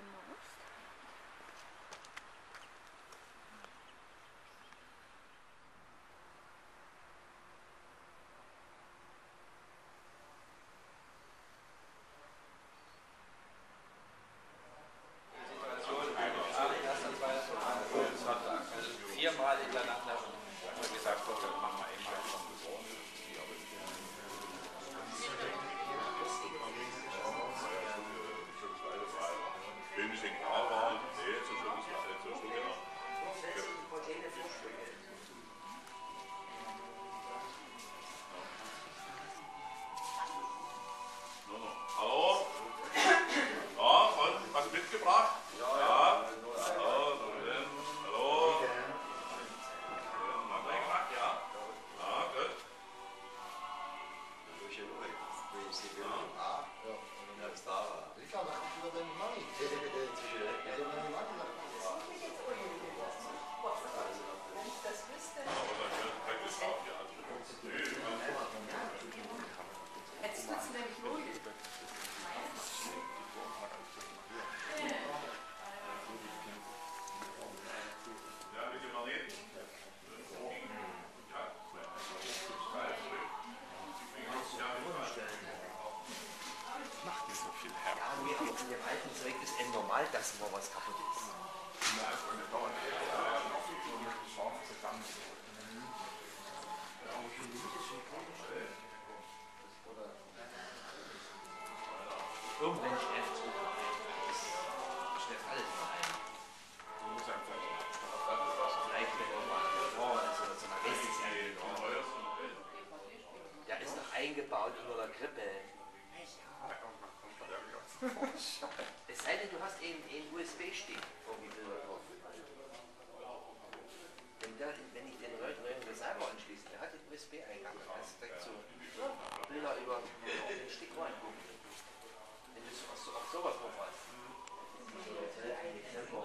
benutzt. Viermal hintereinander wir gesagt, Gott, dann machen wir in dem alten Zeug ist eben normal, dass immer was kaputt ist. Irgendwann schläft es Das schläft alles in einem. Du musst einfach Vielleicht wenn du mal oh, also so eine Weste Der ist noch eingebaut unter der Krippe. Es sei denn, du hast eben einen USB-Stick irgendwie Bilder drauf. Wenn, der, wenn ich den neuen neuen Reserve anschließe, der hat den USB-Eingang, da kannst du direkt so Bilder über den Stick angucken. Wenn du so, so, auf sowas drauf hast. Tempo.